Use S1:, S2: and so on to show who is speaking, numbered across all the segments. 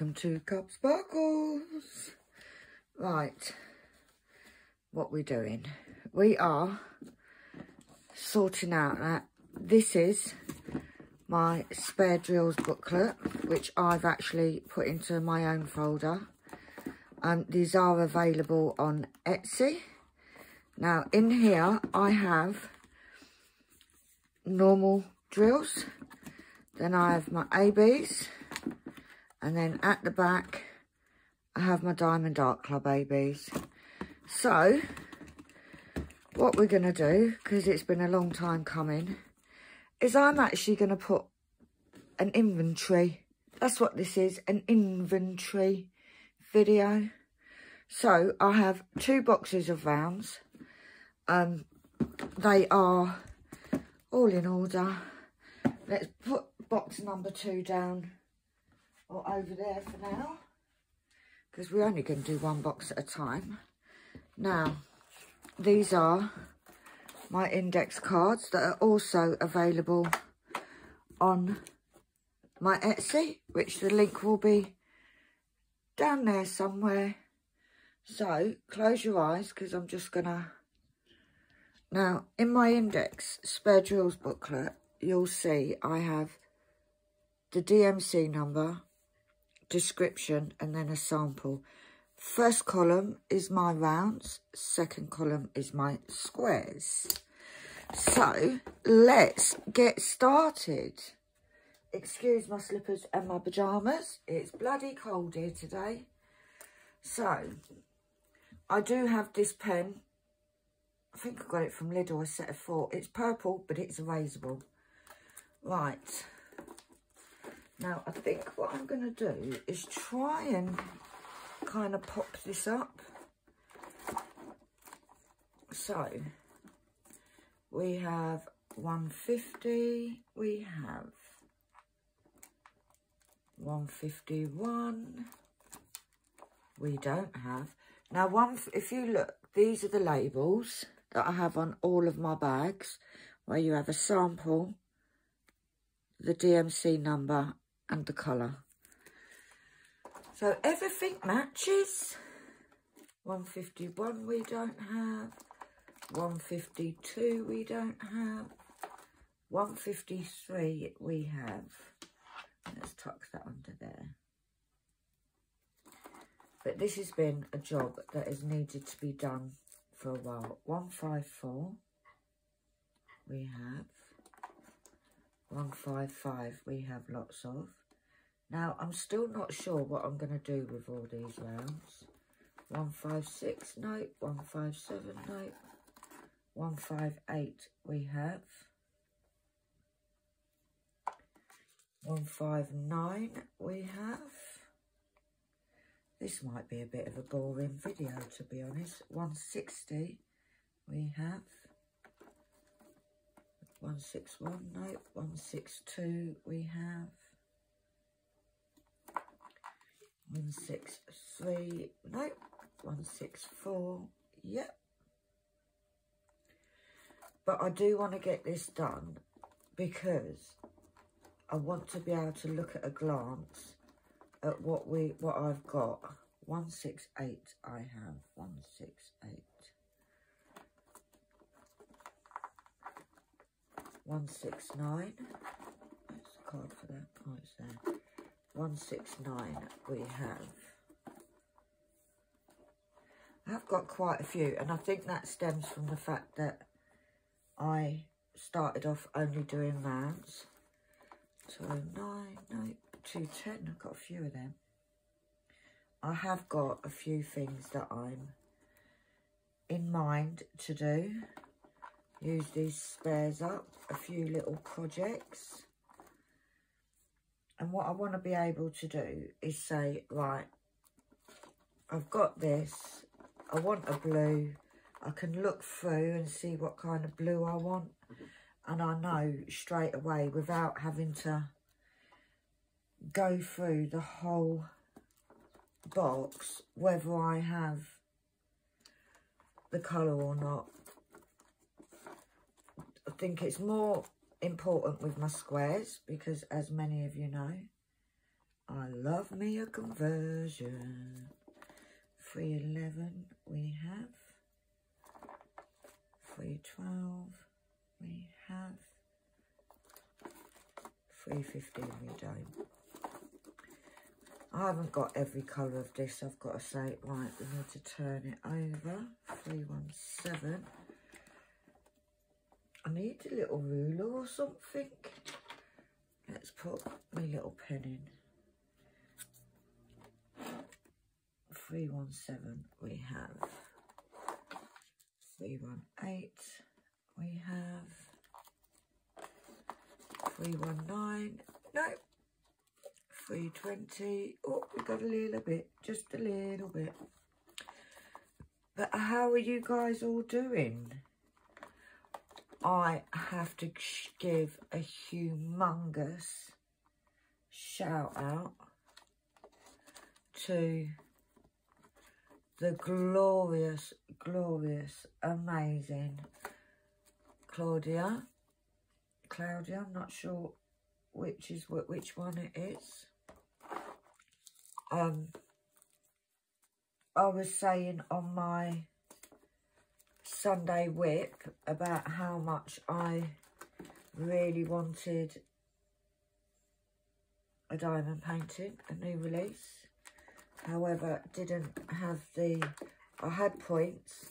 S1: welcome to KALBS Sparkles. Right, what we're doing. We are sorting out that. This is my spare drills booklet, which I've actually put into my own folder. Um, these are available on Etsy. Now, in here, I have normal drills. Then I have my ABs. And then at the back, I have my Diamond Art Club ABs. So, what we're going to do, because it's been a long time coming, is I'm actually going to put an inventory. That's what this is, an inventory video. So, I have two boxes of rounds. Um, they are all in order. Let's put box number two down or over there for now because we're only going to do one box at a time. Now, these are my index cards that are also available on my Etsy, which the link will be down there somewhere. So, close your eyes because I'm just going to... Now, in my index spare drills booklet, you'll see I have the DMC number, description and then a sample. First column is my rounds, second column is my squares. So, let's get started. Excuse my slippers and my pyjamas. It's bloody cold here today. So, I do have this pen. I think I got it from Lidl, a set of four. It's purple, but it's erasable. Right. Now, I think what I'm going to do is try and kind of pop this up. So, we have 150, we have 151, we don't have. Now, one, if you look, these are the labels that I have on all of my bags, where you have a sample, the DMC number and the colour. So everything matches. 151 we don't have. 152 we don't have. 153 we have. Let's tuck that under there. But this has been a job that has needed to be done for a while. 154 we have. 155 we have lots of. Now, I'm still not sure what I'm going to do with all these rounds. 156, no. 157, no. 158 we have. 159 we have. This might be a bit of a boring video, to be honest. 160 we have. 161, no. 162 we have. 163, no, 164, yep. But I do want to get this done because I want to be able to look at a glance at what we what I've got. 168 I have, 168. 169. That's the card for that. Oh, it's there. 169 we have. I've got quite a few and I think that stems from the fact that I started off only doing rounds. So 9, no, 210, I've got a few of them. I have got a few things that I'm in mind to do. Use these spares up, a few little projects. And what I want to be able to do is say, right, I've got this. I want a blue. I can look through and see what kind of blue I want. And I know straight away without having to go through the whole box whether I have the colour or not. I think it's more important with my squares because as many of you know, I love me a conversion. 311 we have. 312 we have. 315 we don't. I haven't got every colour of this, I've got to say. Right, we need to turn it over. 317. I need a little ruler or something. Let's put my little pen in. 317 we have. 318 we have. 319, no. 320, oh, we got a little bit, just a little bit. But how are you guys all doing? I have to give a humongous shout out to the glorious, glorious, amazing Claudia. Claudia, I'm not sure which is which one it is. Um, I was saying on my Sunday whip about how much I really wanted a diamond painting, a new release. However, didn't have the, I had points,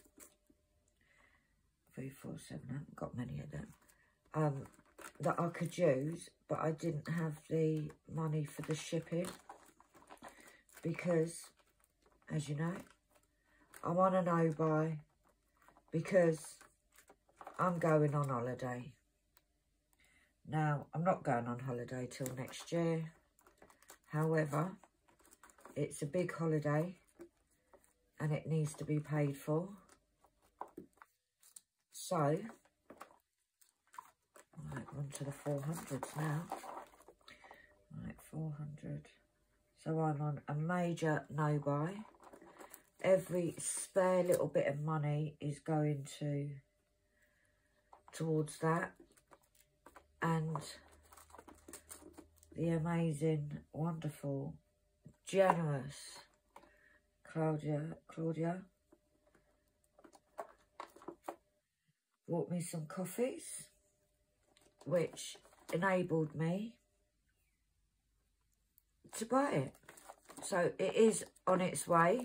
S1: three, four, seven, I haven't got many of them, um, that I could use, but I didn't have the money for the shipping because, as you know, I want to know by because I'm going on holiday. Now, I'm not going on holiday till next year. However, it's a big holiday and it needs to be paid for. So, right, on to the 400s now. Right, 400. So I'm on a major no-buy every spare little bit of money is going to towards that. And the amazing wonderful generous Claudia Claudia bought me some coffees which enabled me to buy it. So it is on its way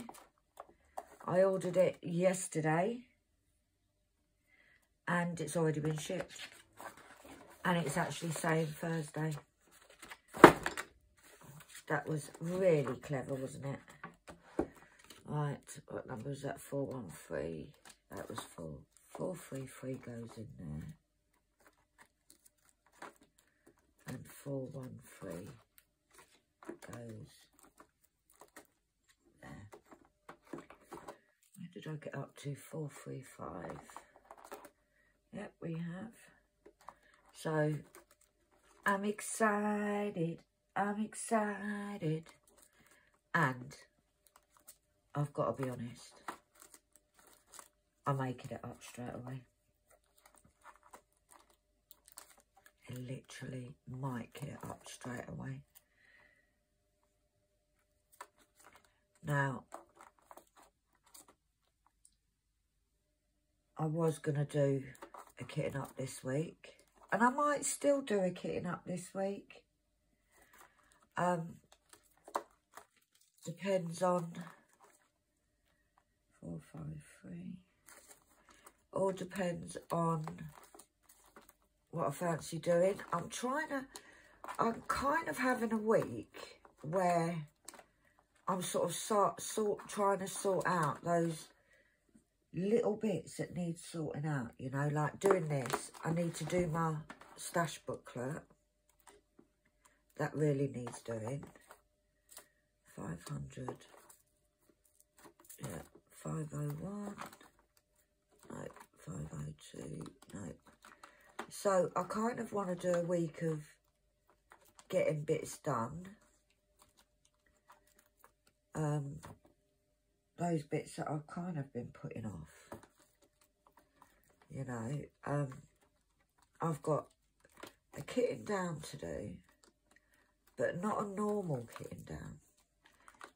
S1: I ordered it yesterday and it's already been shipped. And it's actually saying Thursday. That was really clever, wasn't it? Right, what number is that? 413. That was 4. 433 goes in there. And 413 goes did I get up to? 435. Yep, we have. So, I'm excited. I'm excited. And, I've got to be honest, I'm making it up straight away. I literally might get it up straight away. Now, I was going to do a kitting up this week. And I might still do a kitting up this week. Um, depends on four, five, three. All depends on what I fancy doing. I'm trying to, I'm kind of having a week where I'm sort of sort, sort trying to sort out those little bits that need sorting out, you know, like doing this. I need to do my stash booklet. That really needs doing. 500. Yeah, 501. No, 502. No. So I kind of want to do a week of getting bits done. Um, those bits that I've kind of been putting off. You know, um, I've got a kitting down to do. but not a normal kitting down.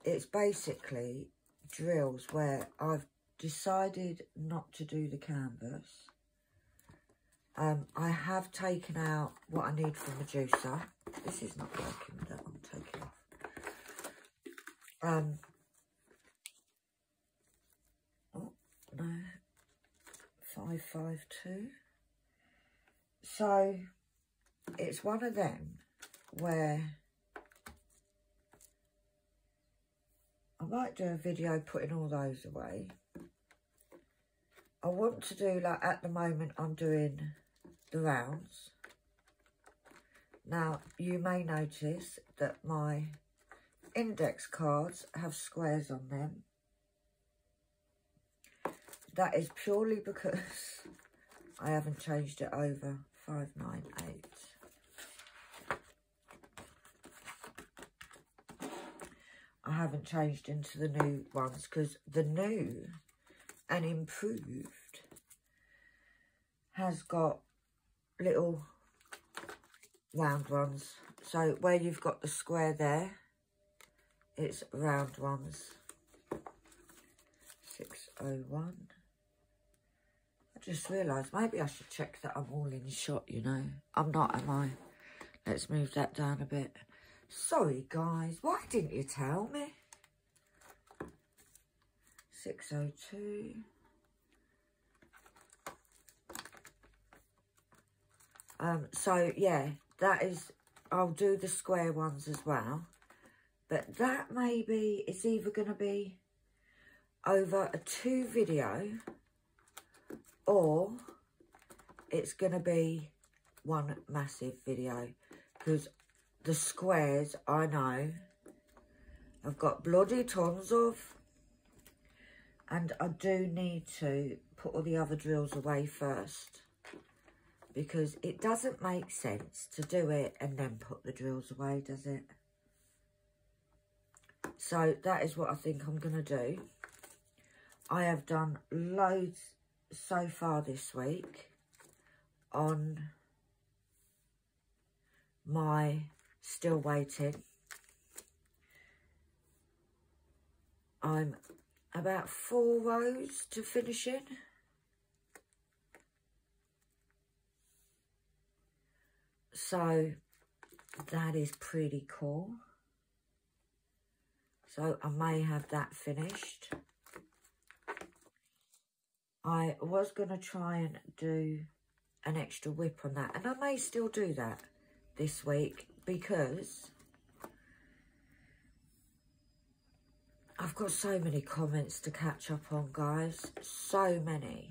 S1: It's basically drills where I've decided not to do the canvas. Um, I have taken out what I need from the juicer. This is not working that I'm taking off. Um, oh, no, 552. So, it's one of them where I might do a video putting all those away. I want to do, like, at the moment, I'm doing the rounds. Now, you may notice that my index cards have squares on them. That is purely because I haven't changed it over 598. I haven't changed into the new ones because the new and improved has got little round ones. So where you've got the square there, it's round ones. 601. Just realised maybe I should check that I'm all in shot, you know. I'm not, am I? Let's move that down a bit. Sorry, guys. Why didn't you tell me? 602. Um, so, yeah, that is... I'll do the square ones as well. But that maybe is either going to be over a two video or it's going to be one massive video because the squares, I know, I've got bloody tons of. And I do need to put all the other drills away first. Because it doesn't make sense to do it and then put the drills away, does it? So that is what I think I'm going to do. I have done loads so far this week on my still waiting. I'm about four rows to finish finishing. So that is pretty cool. So I may have that finished. I was going to try and do an extra whip on that. And I may still do that this week because I've got so many comments to catch up on, guys. So many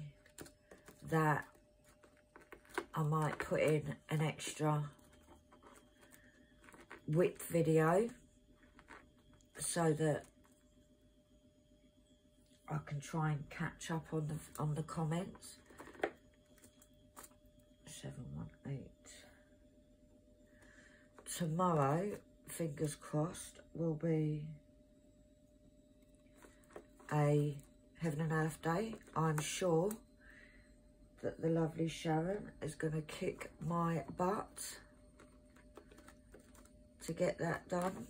S1: that I might put in an extra whip video so that I can try and catch up on the on the comments. Seven one eight tomorrow, fingers crossed, will be a Heaven and Earth Day. I'm sure that the lovely Sharon is going to kick my butt to get that done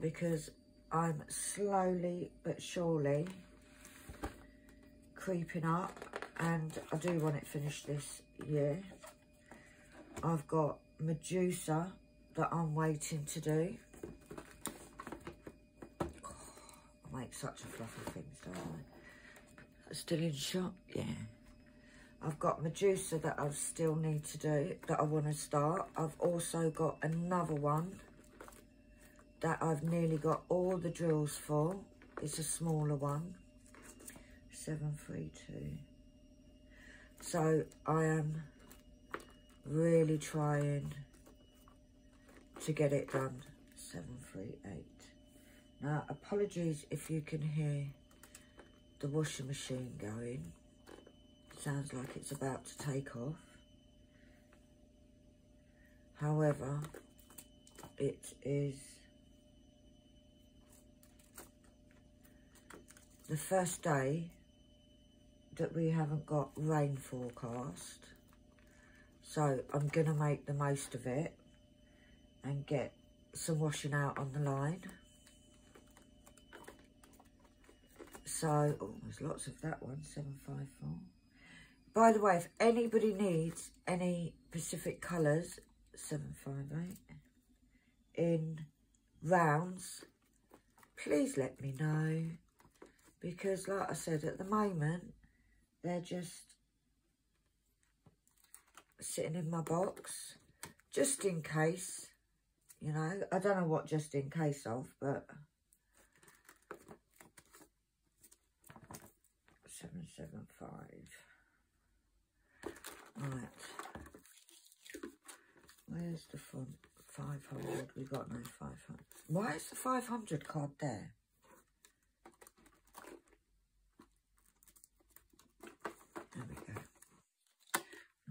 S1: because I'm slowly but surely creeping up and I do want it finished this year. I've got Medusa that I'm waiting to do. Oh, I make such a fluffy things, don't I? Still in shop? Yeah. I've got Medusa that I still need to do, that I want to start. I've also got another one that I've nearly got all the drills for. It's a smaller one. 732. So I am really trying to get it done. 738. Now, apologies if you can hear the washing machine going. Sounds like it's about to take off. However, it is the first day that we haven't got rain forecast. So I'm going to make the most of it. and get some washing out on the line. So, oh, there's lots of that one, 754. By the way, if anybody needs any Pacific colours, 758, in rounds, please let me know. Because, like I said, at the moment, they're just sitting in my box, just in case, you know. I don't know what just in case of, but... 775. Right. Where's the front? 500. We got no 500. Why is the 500 card? There we go.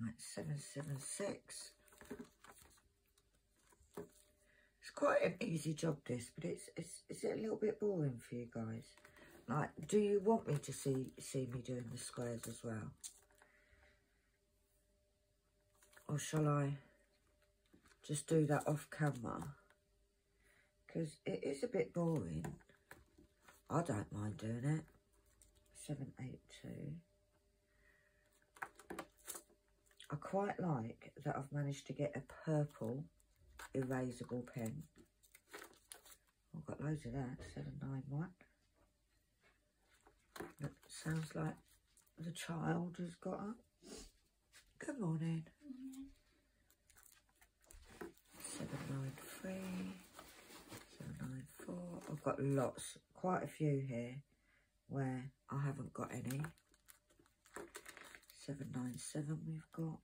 S1: Right, 776. It's quite an easy job this, but it's it's is it a little bit boring for you guys? Like, do you want me to see see me doing the squares as well? Or shall I just do that off camera? Because it is a bit boring. I don't mind doing it. 782. I quite like that I've managed to get a purple erasable pen. I've got loads of that, 791. That sounds like the child has got up. Good morning. 793, 794. I've got lots, quite a few here where I haven't got any. 797 we've got.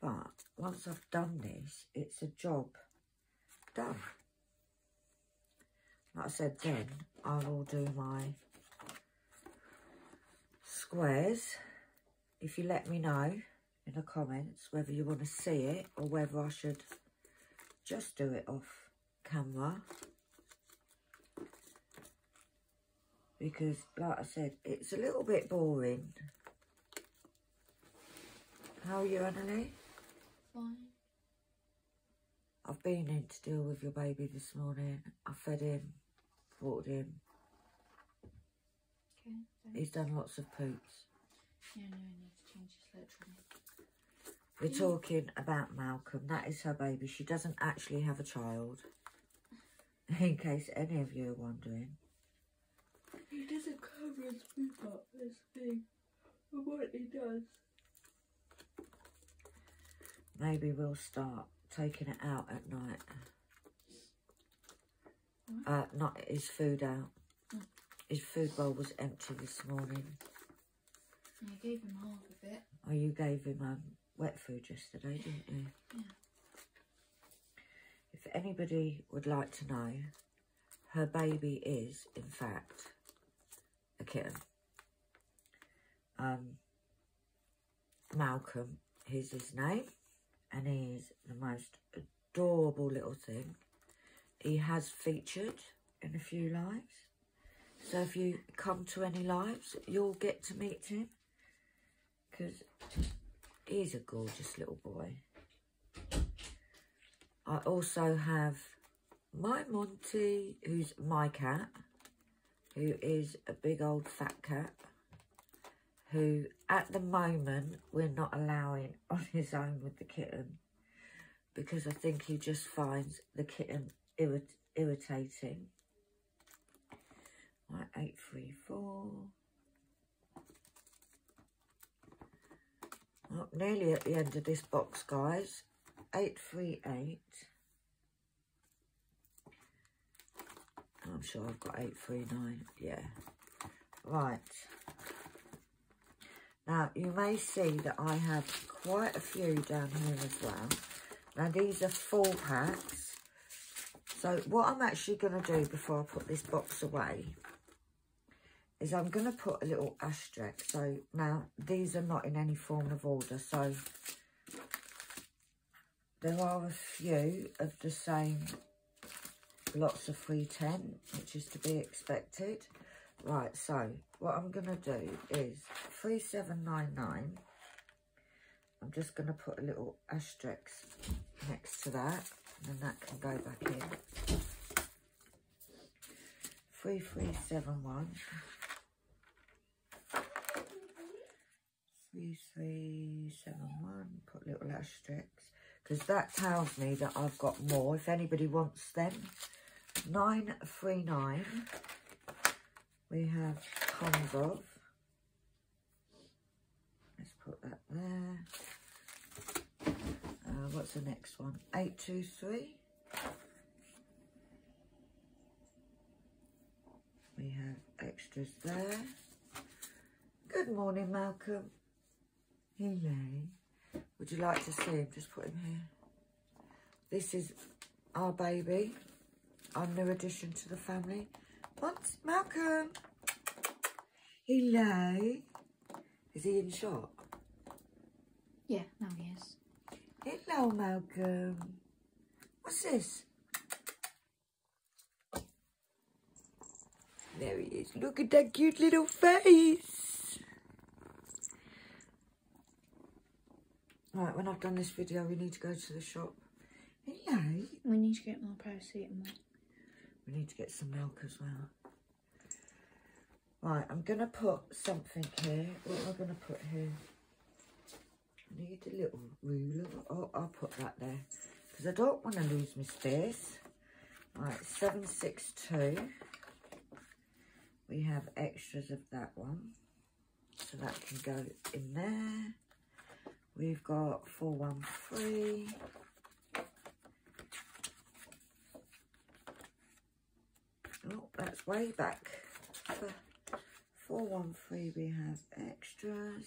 S1: But once I've done this, it's a job done. Like I said then, I will do my squares. If you let me know in the comments whether you want to see it or whether I should just do it off camera. Because, like I said, it's a little bit boring how are you, Annalie?
S2: Fine.
S1: I've been in to deal with your baby this morning. I fed him, watered him.
S2: Okay. Thanks.
S1: He's done lots of poops.
S2: Yeah, no, I need to change his electronic.
S1: We're talking about Malcolm. That is her baby. She doesn't actually have a child. In case any of you are wondering.
S2: He doesn't cover his poop up as big. But what he does.
S1: Maybe we'll start taking it out at night. Uh, not his food out.
S2: Oh.
S1: His food bowl was empty this morning.
S2: I gave him half of it.
S1: Oh, you gave him um, wet food yesterday, didn't you?
S2: Yeah.
S1: If anybody would like to know, her baby is, in fact, a kitten. Um, Malcolm is his name and he's the most adorable little thing. He has featured in a few lives. So if you come to any lives, you'll get to meet him. Because he's a gorgeous little boy. I also have my Monty, who's my cat, who is a big old fat cat who at the moment we're not allowing on his own with the kitten because I think he just finds the kitten irrit irritating. Right, 834. Well, nearly at the end of this box, guys. 838. I'm sure I've got 839. Yeah. Right. Now, you may see that I have quite a few down here as well. Now, these are four packs. So, what I'm actually going to do before I put this box away is I'm going to put a little asterisk. So, now, these are not in any form of order. So, there are a few of the same lots of 310, which is to be expected. Right, so what I'm going to do is 3799 I'm just going to put a little asterisk next to that. And then that can go back in. 3371. 3371. Put little asterisks. Because that tells me that I've got more. If anybody wants them. 939. We have tons of. Let's put that there. Uh, what's the next one? 823. We have extras there. Good morning, Malcolm. Hello. Would you like to see him? Just put him here. This is our baby, our new addition to the family. What's Malcolm? Hello. Is he in shock?
S2: Yeah, now he is.
S1: Hello, Malcolm. What's this? There he is. Look at that cute little face. Right, when I've done this video, we need to go to the shop. Hello.
S2: We need to get more paracetamol.
S1: We need to get some milk as well. Right, I'm going to put something here. What am I going to put here? I need a little ruler. Oh, I'll put that there. Because I don't want to lose my space. Right, 762. We have extras of that one. So that can go in there. We've got 413. That's way back. For 413 we have extras.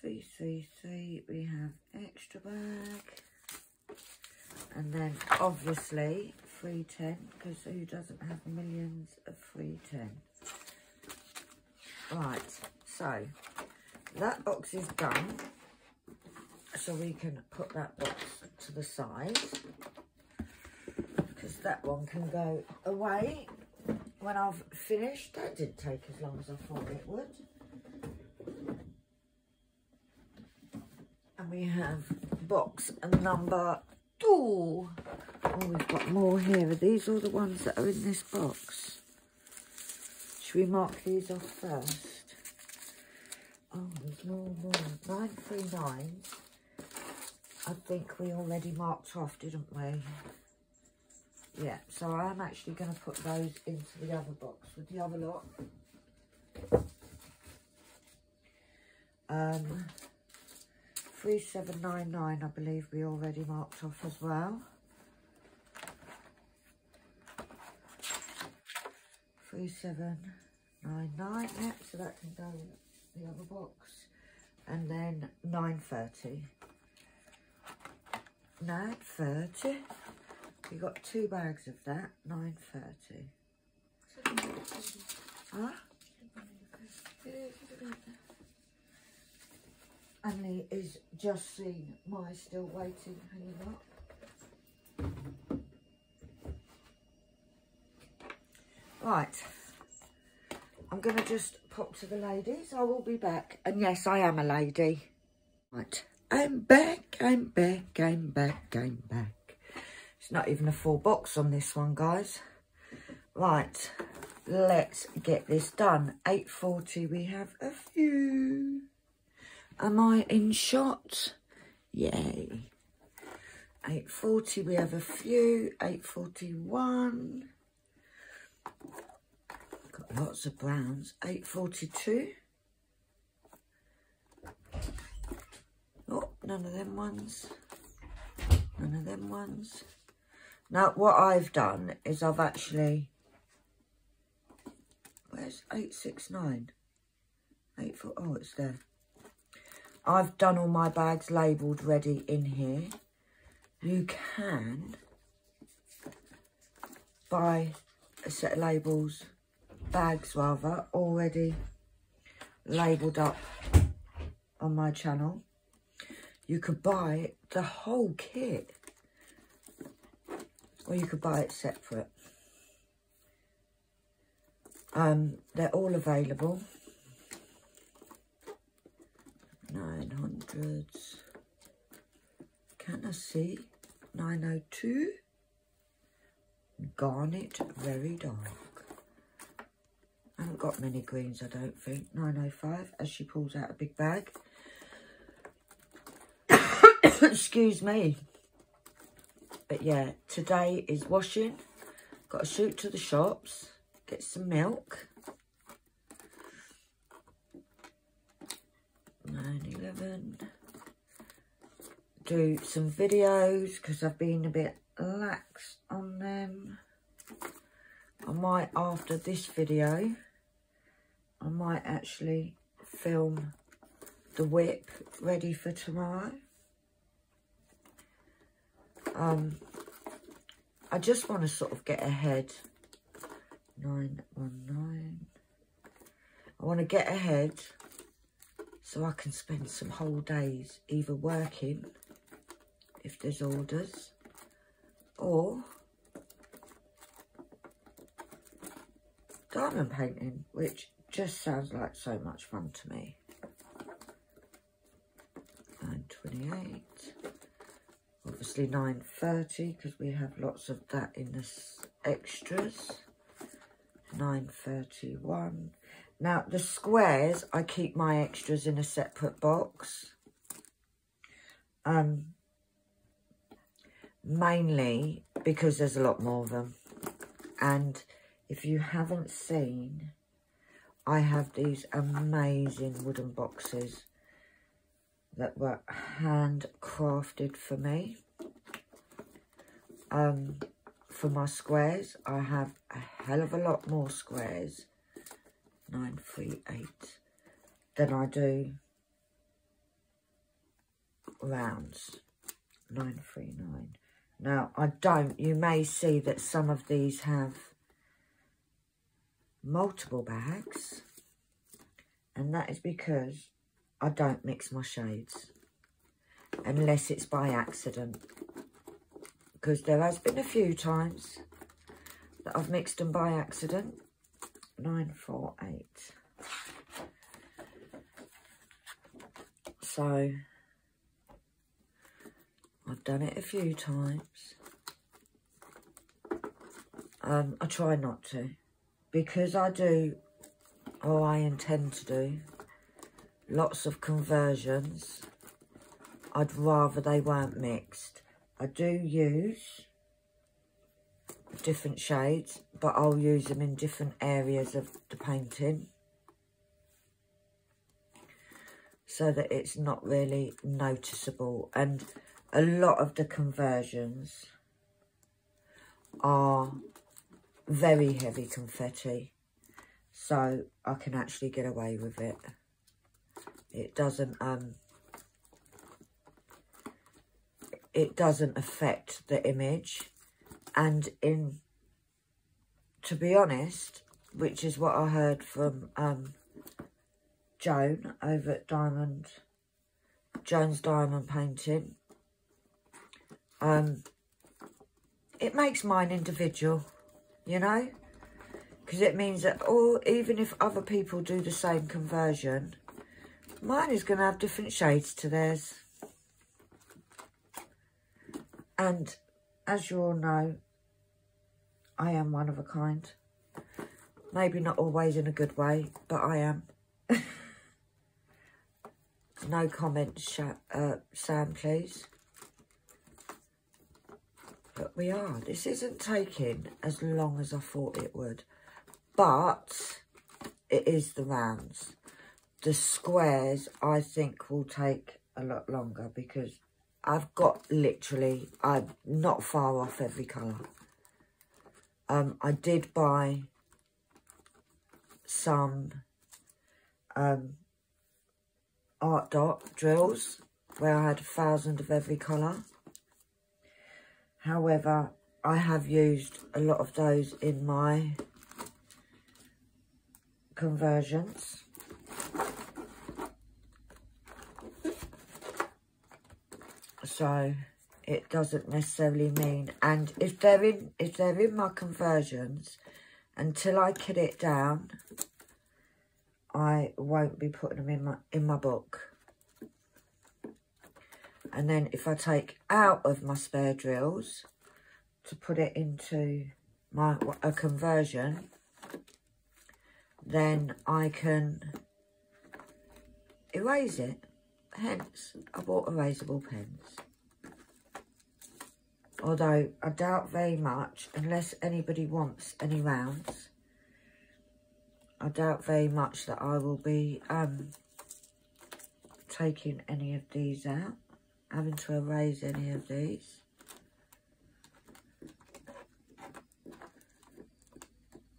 S1: 333 we have extra bag. And then obviously 310 because who doesn't have millions of 310? Right, so that box is done. So we can put that box to the side that one can go away when I've finished. That didn't take as long as I thought it would. And we have box number two. Oh, we've got more here. Are these all the ones that are in this box? Should we mark these off first? Oh, there's more, more. 939. I think we already marked off, didn't we? Yeah, so I'm actually going to put those into the other box with the other lot. Um, 3799, I believe we already marked off as well. 3799, yeah, so that can go in the other box. And then 930. 930. We got two bags of that, 930. Huh? Emily is just seen my still waiting hanging up. Right. I'm going to just pop to the ladies. I will be back. And yes, I am a lady. Right. I'm back, I'm back, I'm back, I'm back. It's not even a full box on this one, guys. Right, let's get this done. 8.40, we have a few. Am I in shot? Yay. 8.40, we have a few. 8.41. Got lots of browns. 8.42. Oh, none of them ones. None of them ones. Now, what I've done is I've actually... Where's 869? 8 foot. Oh, it's there. I've done all my bags labelled ready in here. You can buy a set of labels, bags rather, already labelled up on my channel you could buy the whole kit. Or you could buy it separate. Um, they're all available. 900. 800s. Can I see? 902. Garnet, very dark. I haven't got many greens, I don't think. 905, as she pulls out a big bag. Excuse me. But yeah, today is washing. Got to shoot to the shops, get some milk. 911. Do some videos because I've been a bit lax on them. I might, after this video, I might actually film the whip ready for tomorrow. Um, I just want to sort of get ahead. 919. I want to get ahead so I can spend some whole days either working if there's orders or diamond painting, which just sounds like so much fun to me. 928 obviously 9.30 because we have lots of that in the extras. 9.31 now the squares I keep my extras in a separate box. Um mainly because there's a lot more of them. And if you haven't seen I have these amazing wooden boxes that were handcrafted for me. Um, for my squares, I have a hell of a lot more squares, 938, than I do rounds, 939. Now, I don't, you may see that some of these have multiple bags, and that is because I don't mix my shades unless it's by accident because there has been a few times that I've mixed them by accident 948 so I've done it a few times um, I try not to because I do or I intend to do lots of conversions. I'd rather they weren't mixed. I do use different shades, but I'll use them in different areas of the painting. So that it's not really noticeable. And a lot of the conversions are very heavy confetti. So I can actually get away with it it doesn't um it doesn't affect the image and in to be honest which is what I heard from um Joan over at Diamond Joan's Diamond Painting um it makes mine individual you know because it means that all, even if other people do the same conversion Mine is going to have different shades to theirs. And as you all know, I am one of a kind. Maybe not always in a good way, but I am. no comments, uh, Sam, please. But we are. This isn't taking as long as I thought it would. But it is the rounds the squares I think will take a lot longer because I've got literally, I'm not far off every colour. Um, I did buy some um, Artdot drills where I had a thousand of every colour. However, I have used a lot of those in my conversions. So it doesn't necessarily mean and if they're in if they're in my conversions until I cut it down I won't be putting them in my in my book And then if I take out of my spare drills to put it into my a conversion, then I can erase it. Hence, I bought erasable pens. Although I doubt very much, unless anybody wants any rounds, I doubt very much that I will be um, taking any of these out, having to erase any of these.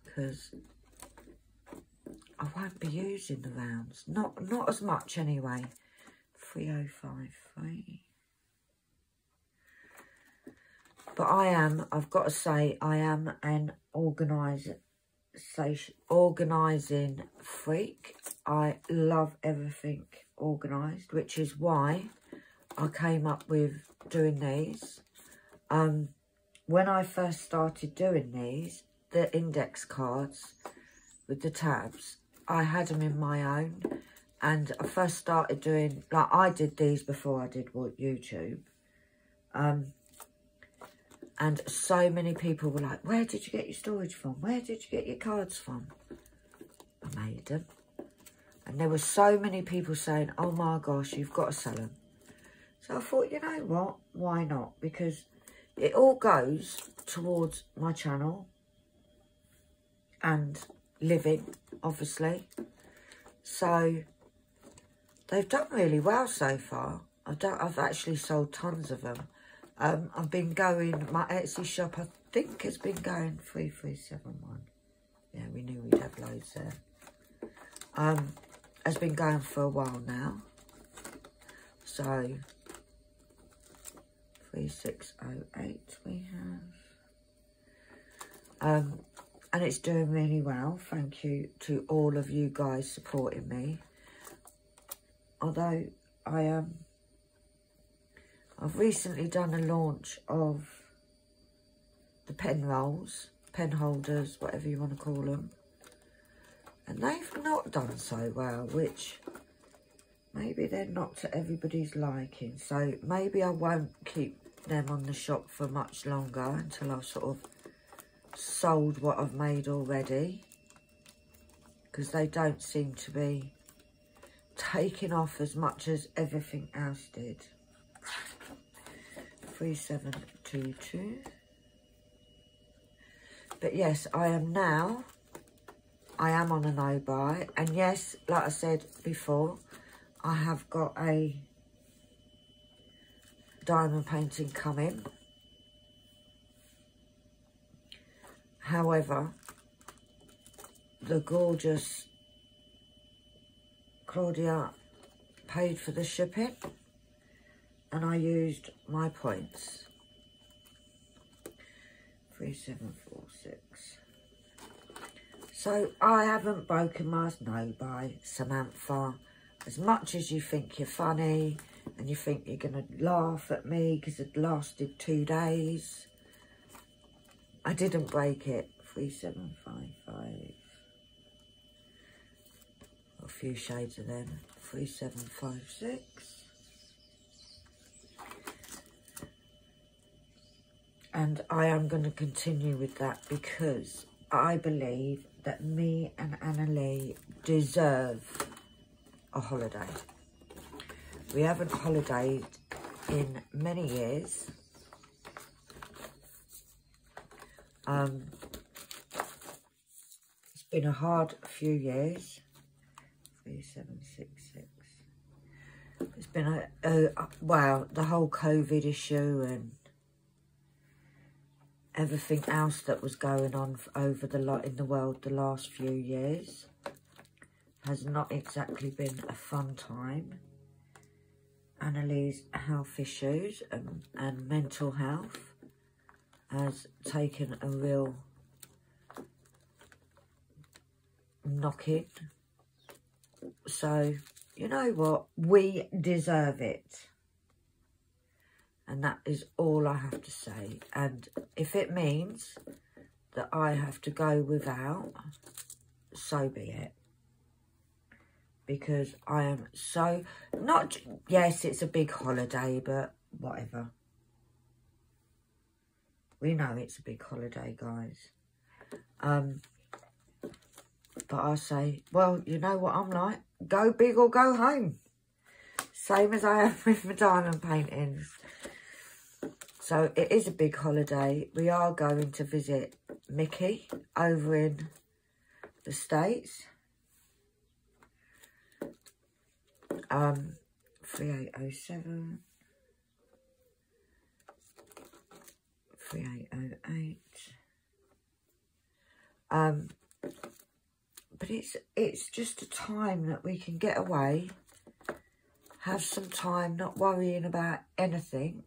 S1: Because I won't be using the rounds. Not not as much anyway. 3053. But I am, I've got to say, I am an organiser, organising freak. I love everything organised, which is why I came up with doing these. Um, when I first started doing these, the index cards with the tabs, I had them in my own. And I first started doing, like I did these before I did what YouTube. Um, and so many people were like, where did you get your storage from? Where did you get your cards from? I made them. And there were so many people saying, oh my gosh, you've got to sell them. So I thought, you know what? Why not? Because it all goes towards my channel and living, obviously. So they've done really well so far. I don't, I've actually sold tons of them. Um, I've been going, my Etsy shop, I think it's been going 3371. Yeah, we knew we'd have loads there. Um, has been going for a while now. So, 3608 we have. Um, and it's doing really well. Thank you to all of you guys supporting me. Although I am, um, I've recently done a launch of the pen rolls, pen holders, whatever you want to call them. And they've not done so well, which maybe they're not to everybody's liking. So maybe I won't keep them on the shop for much longer until I've sort of sold what I've made already because they don't seem to be taking off as much as everything else did. 3722. But yes, I am now, I am on a no buy. And yes, like I said before, I have got a diamond painting coming. However, the gorgeous Claudia paid for the shipping and I used my points. 3746. So I haven't broken my no buy Samantha. As much as you think you're funny and you think you're going to laugh at me because it lasted two days. I didn't break it. 3755. A few shades of them. 3756. And I am going to continue with that because I believe that me and Anna Lee deserve a holiday. We haven't holidayed in many years. Um, it's been a hard few years. 3766. It's been a, a, well, the whole COVID issue and everything else that was going on over the lot in the world the last few years has not exactly been a fun time. Annalie's health issues and, and mental health has taken a real knocking. So, you know what? We deserve it. And that is all I have to say. And if it means that I have to go without, so be it. Because I am so, not, yes, it's a big holiday, but whatever. We know it's a big holiday, guys. Um, but I say, well, you know what I'm like. Go big or go home. Same as I have with my diamond paintings. So it is a big holiday. We are going to visit Mickey over in the States. Um, 3807. 3808. Um, but it's it's just a time that we can get away, have some time, not worrying about anything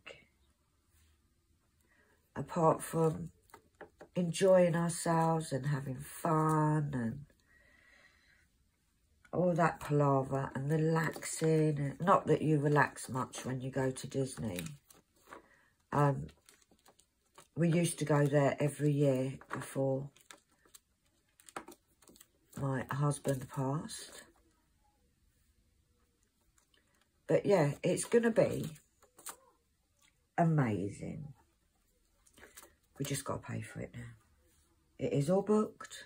S1: apart from enjoying ourselves and having fun and all that palaver and relaxing. Not that you relax much when you go to Disney. Um, we used to go there every year before my husband passed. But yeah, it's going to be amazing. We just got to pay for it now. It is all booked.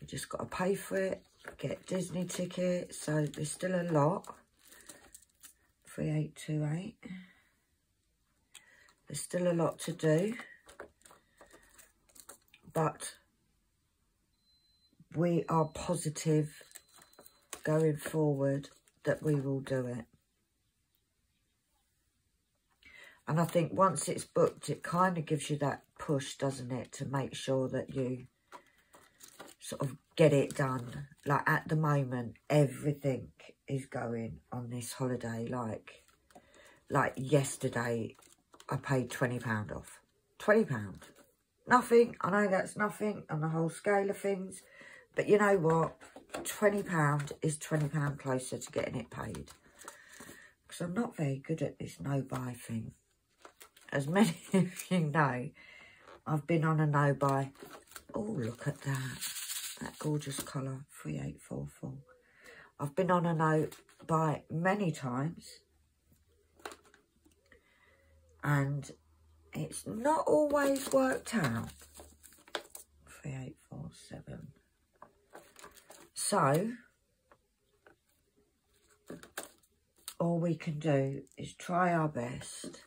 S1: We just got to pay for it, get Disney tickets. So there's still a lot. 3828. There's still a lot to do. But we are positive going forward that we will do it. And I think once it's booked, it kind of gives you that push, doesn't it, to make sure that you sort of get it done. Like at the moment, everything is going on this holiday. Like, like yesterday, I paid £20 off. £20. Nothing. I know that's nothing on the whole scale of things. But you know what? £20 is £20 closer to getting it paid. Because I'm not very good at this no-buy thing as many of you know, I've been on a no-buy. Oh, look at that. That gorgeous colour, 3844. I've been on a no-buy many times. And it's not always worked out. 3847. So, all we can do is try our best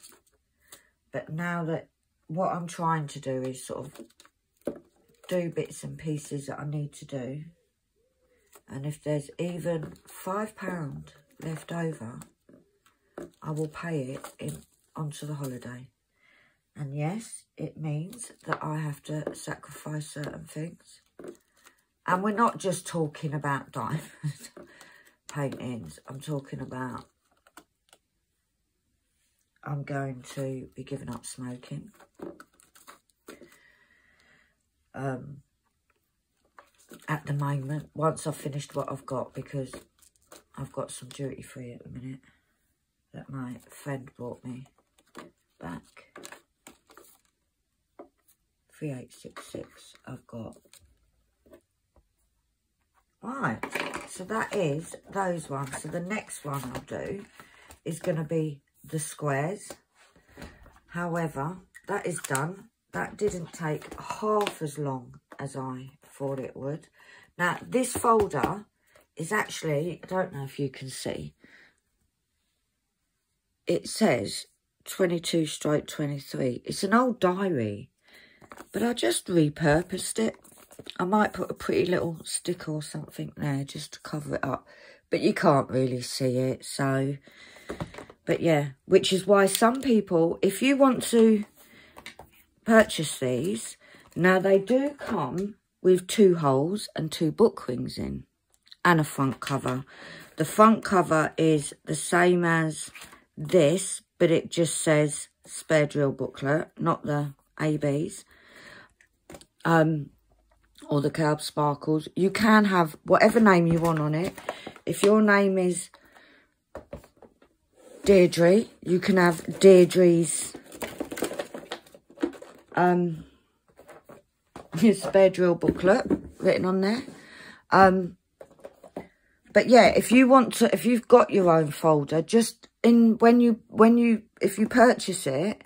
S1: but now that what I'm trying to do is sort of do bits and pieces that I need to do. And if there's even £5 left over, I will pay it in onto the holiday. And yes, it means that I have to sacrifice certain things. And we're not just talking about diamond paintings. I'm talking about I'm going to be giving up smoking. Um, at the moment, once I've finished what I've got, because I've got some duty free at the minute that my friend brought me back. 3866 I've got. Right, so that is those ones. So the next one I'll do is going to be the squares. However, that is done. That didn't take half as long as I thought it would. Now, this folder is actually, I don't know if you can see, it says 22 stroke 23. It's an old diary, but I just repurposed it. I might put a pretty little sticker or something there just to cover it up, but you can't really see it, so but yeah, which is why some people, if you want to purchase these, now they do come with two holes and two book rings in and a front cover. The front cover is the same as this, but it just says spare drill booklet, not the ABs. Um, or the KALBS Sparkles. You can have whatever name you want on it. If your name is Deirdre. You can have Deirdre's um, spare drill booklet written on there. Um, but yeah, if you want to, if you've got your own folder, just in when you, when you, if you purchase it,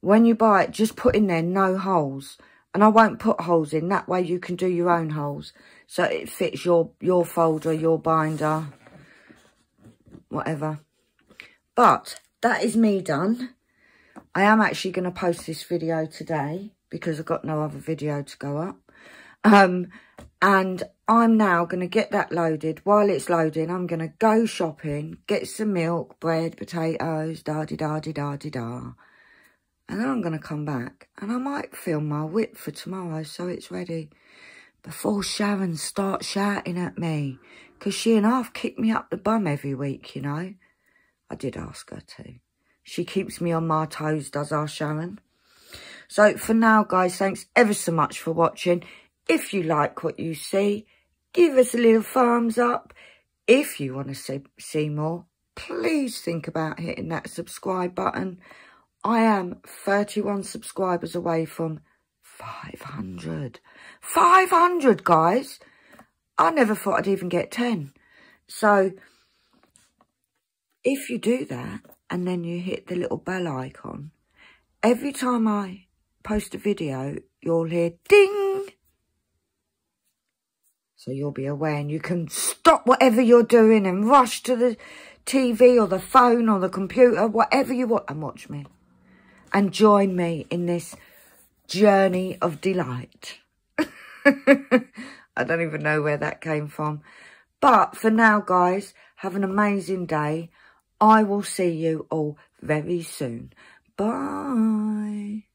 S1: when you buy it, just put in there no holes. And I won't put holes in. That way you can do your own holes. So it fits your, your folder, your binder, whatever. But that is me done. I am actually going to post this video today because I've got no other video to go up. Um, and I'm now going to get that loaded. While it's loading, I'm going to go shopping, get some milk, bread, potatoes, da-di-da-di-da-di-da. And then I'm going to come back and I might film my whip for tomorrow so it's ready before Sharon starts shouting at me. Because she and half kick me up the bum every week, you know. I did ask her to. She keeps me on my toes, does our Sharon. So for now, guys, thanks ever so much for watching. If you like what you see, give us a little thumbs up. If you want to see, see more, please think about hitting that subscribe button. I am 31 subscribers away from 500. 500, guys! I never thought I'd even get 10. So, if you do that, and then you hit the little bell icon, every time I post a video, you'll hear ding so you'll be aware and you can stop whatever you're doing and rush to the TV or the phone or the computer, whatever you want, and watch me. And join me in this journey of delight. I don't even know where that came from. But for now, guys, have an amazing day. I will see you all very soon. Bye.